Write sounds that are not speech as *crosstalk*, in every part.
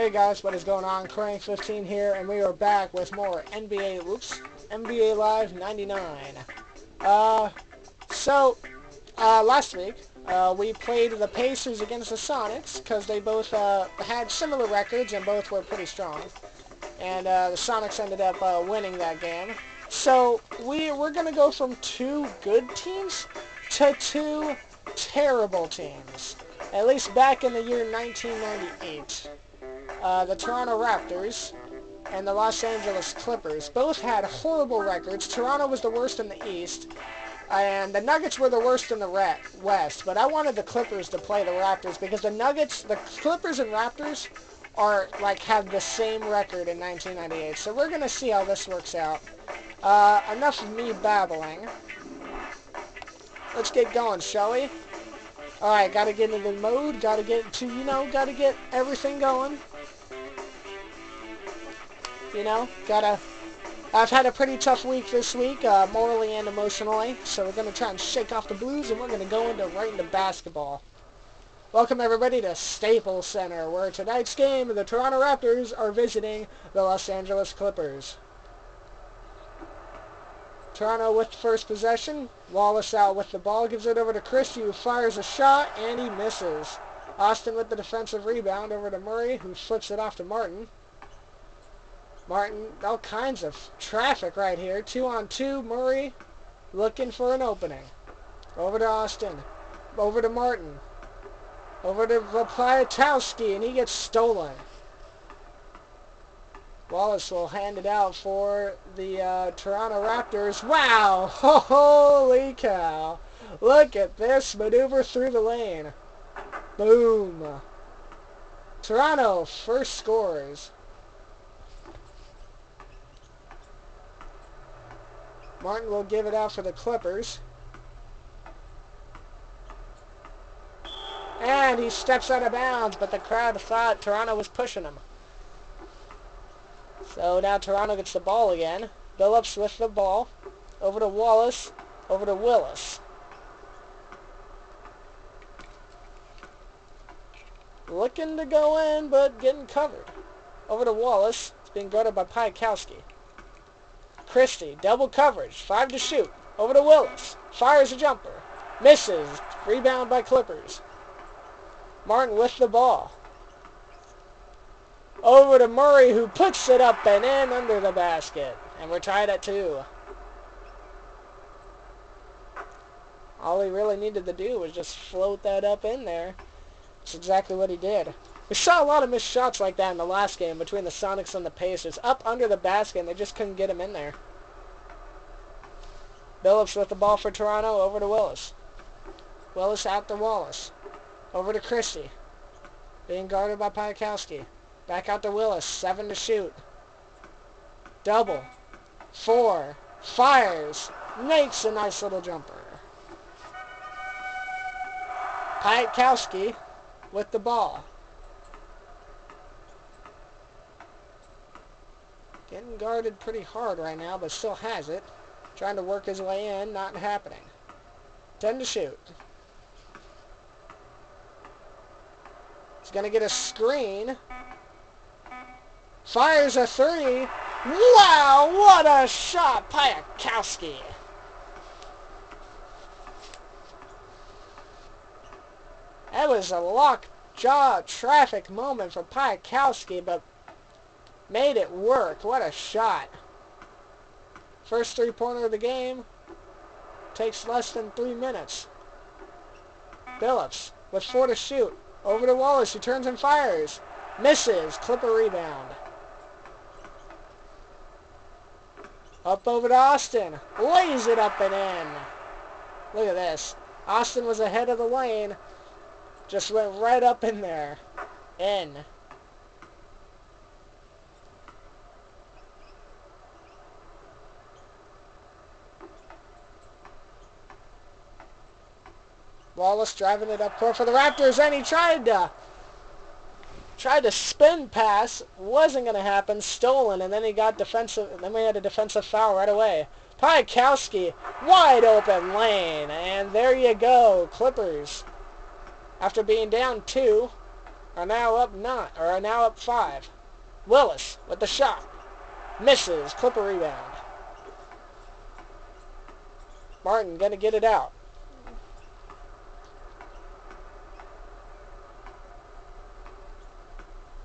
Hey guys, what is going on? Corang15 here, and we are back with more NBA, whoops, NBA Live 99. Uh, so, uh, last week, uh, we played the Pacers against the Sonics, because they both, uh, had similar records, and both were pretty strong. And, uh, the Sonics ended up, uh, winning that game. So, we, we're gonna go from two good teams to two terrible teams. At least back in the year 1998 uh, the Toronto Raptors and the Los Angeles Clippers both had horrible records. Toronto was the worst in the East, and the Nuggets were the worst in the West. But I wanted the Clippers to play the Raptors because the Nuggets, the Clippers and Raptors are like have the same record in 1998. So we're gonna see how this works out. Uh, enough of me babbling. Let's get going, shall we? Alright, gotta get into the mode, gotta get to, you know, gotta get everything going. You know, gotta... I've had a pretty tough week this week, uh, morally and emotionally, so we're gonna try and shake off the blues, and we're gonna go into right into basketball. Welcome everybody to Staples Center, where tonight's game, the Toronto Raptors are visiting the Los Angeles Clippers. Toronto with the first possession. Wallace out with the ball. Gives it over to Christie who fires a shot and he misses. Austin with the defensive rebound over to Murray who flips it off to Martin. Martin, all kinds of traffic right here. Two on two. Murray looking for an opening. Over to Austin. Over to Martin. Over to Vapiatowski and he gets stolen. Wallace will hand it out for the uh, Toronto Raptors. Wow! *laughs* Holy cow! Look at this maneuver through the lane. Boom! Toronto first scores. Martin will give it out for the Clippers. And he steps out of bounds, but the crowd thought Toronto was pushing him. So now Toronto gets the ball again. Billups with the ball. Over to Wallace. Over to Willis. Looking to go in, but getting covered. Over to Wallace. It's being guarded by Piatkowski. Christie, double coverage. Five to shoot. Over to Willis. Fires a jumper. Misses. Rebound by Clippers. Martin with the ball. Over to Murray who puts it up and in under the basket. And we're tied at two. All he really needed to do was just float that up in there. That's exactly what he did. We saw a lot of missed shots like that in the last game between the Sonics and the Pacers. Up under the basket and they just couldn't get him in there. Billups with the ball for Toronto. Over to Willis. Willis out to Wallace. Over to Christie. Being guarded by Piatkowski. Back out to Willis. Seven to shoot. Double. Four. Fires. Makes a nice little jumper. Piatkowski with the ball. Getting guarded pretty hard right now, but still has it. Trying to work his way in, not happening. 10 to shoot. He's going to get a screen. Fires a three. Wow, what a shot, Piatkowski. That was a lock-jaw traffic moment for Piatkowski, but made it work. What a shot. First three-pointer of the game. Takes less than three minutes. Phillips with four to shoot. Over to Wallace, who turns and fires. Misses. Clipper rebound. Up over to Austin. Lays it up and in. Look at this. Austin was ahead of the lane. Just went right up in there. In. Wallace driving it up court for the Raptors, and he tried to tried to spin pass, wasn't going to happen, stolen, and then he got defensive, then we had a defensive foul right away. Piatkowski, wide open lane, and there you go, Clippers. After being down two, are now up nine, or are now up five. Willis with the shot. Misses. Clipper rebound. Martin gonna get it out.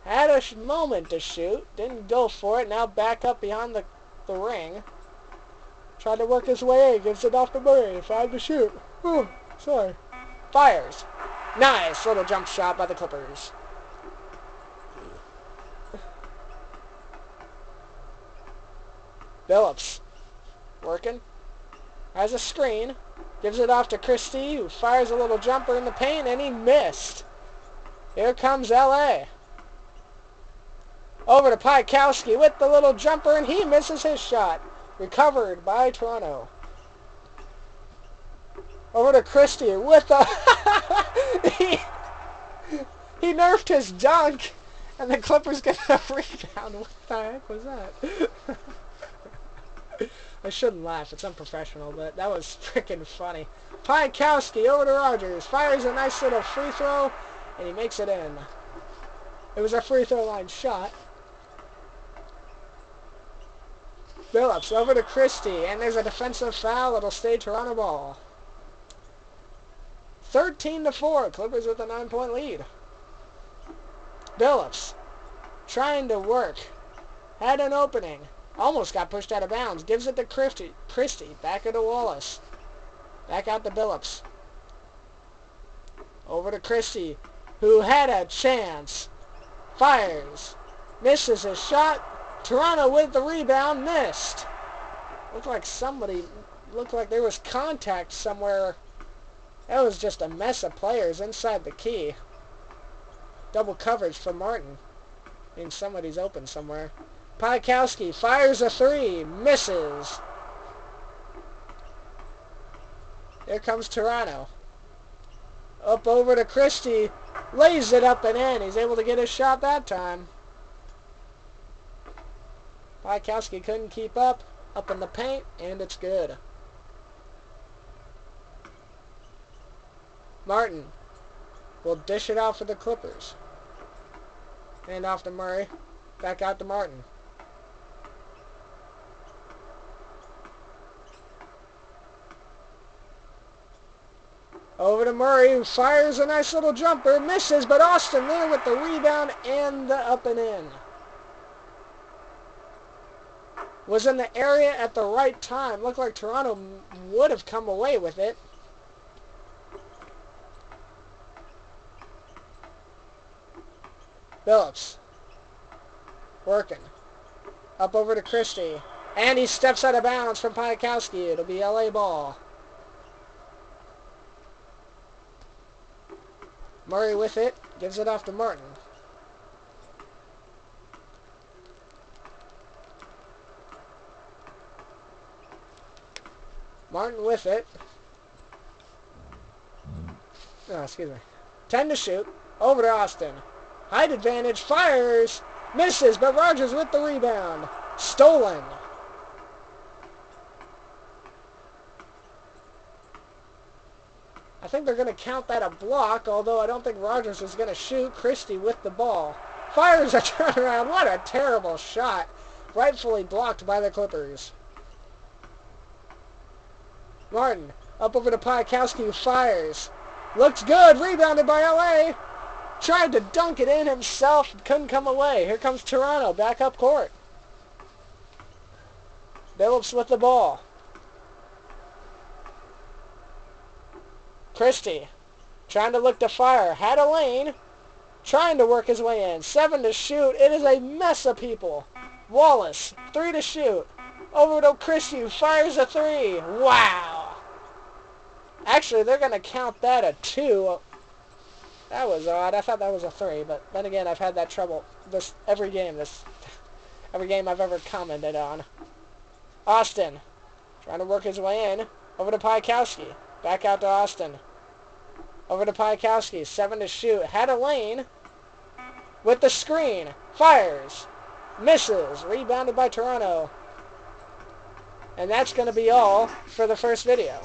Had a moment to shoot. Didn't go for it. Now back up behind the, the ring. Tried to work his way in. Gives it off to Murray. Five to shoot. Oh, sorry. Fires. Nice little jump shot by the Clippers. Phillips. Working. Has a screen. Gives it off to Christie, who fires a little jumper in the paint, and he missed. Here comes L.A. Over to Piatkowski with the little jumper, and he misses his shot. Recovered by Toronto. Over to Christie with the... *laughs* he, he nerfed his dunk, and the Clippers get a *laughs* rebound. What the heck was that? *laughs* I shouldn't laugh. It's unprofessional, but that was freaking funny. Piatkowski over to Rogers. Fires a nice little free throw, and he makes it in. It was a free throw line shot. Phillips over to Christie, and there's a defensive foul. It'll stay Toronto ball. 13 to 4. Clippers with a nine-point lead. Phillips trying to work. Had an opening. Almost got pushed out of bounds. Gives it to Christie. Christie. Back into Wallace. Back out to Phillips. Over to Christie, who had a chance. Fires. Misses his shot. Toronto with the rebound. Missed. Looked like somebody... Looked like there was contact somewhere. That was just a mess of players inside the key. Double coverage for Martin. means somebody's open somewhere. Piatkowski fires a three, misses. Here comes Toronto. Up over to Christie, lays it up and in. He's able to get his shot that time. Piatkowski couldn't keep up, up in the paint, and it's good. Martin will dish it out for the Clippers. Hand off to Murray. Back out to Martin. Over to Murray, who fires a nice little jumper, misses, but Austin there with the rebound and the up and in. Was in the area at the right time. Looked like Toronto would have come away with it. Phillips. Working. Up over to Christie. And he steps out of bounds from Piatkowski. It'll be LA ball. Murray with it. Gives it off to Martin. Martin with ah, it. Oh, excuse me. 10 to shoot. Over to Austin. Height advantage. Fires. Misses, but Rogers with the rebound. Stolen. I think they're going to count that a block, although I don't think Rogers is going to shoot. Christie with the ball. Fires a *laughs* turnaround. What a terrible shot. Rightfully blocked by the Clippers. Martin up over to Piatkowski who fires. Looks good. Rebounded by LA. Tried to dunk it in himself. Couldn't come away. Here comes Toronto back up court. Phillips with the ball. Christie trying to look to fire. Had a lane. Trying to work his way in. Seven to shoot. It is a mess of people. Wallace, three to shoot. Over to Christie, fires a three. Wow. Actually, they're going to count that a two. That was odd. I thought that was a three, but then again, I've had that trouble this every game. This every game I've ever commented on. Austin trying to work his way in. Over to Piatkowski. Back out to Austin. Over to Piatkowski. Seven to shoot. Had a lane. With the screen. Fires. Misses. Rebounded by Toronto. And that's going to be all for the first video.